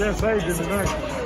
left side in the back.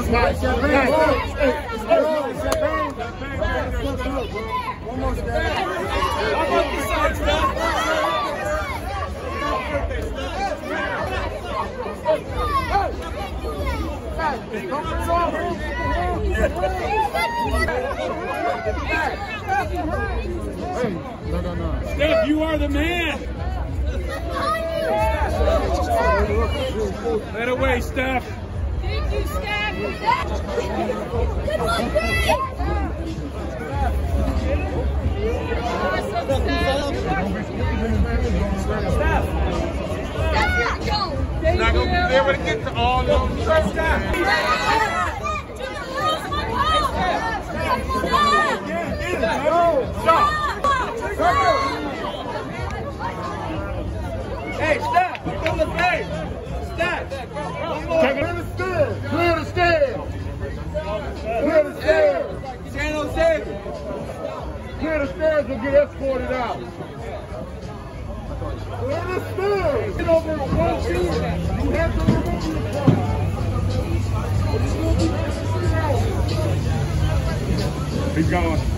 Got champagne. One more step. I'm up the side, Steph. Hey, no, no, no. Steph, you are the man. Let away, Steph. You, Steph. Steph, not. Hey, stop! The face! Get escorted out. The. Get over one seat. You have to remove yourself. He's gone.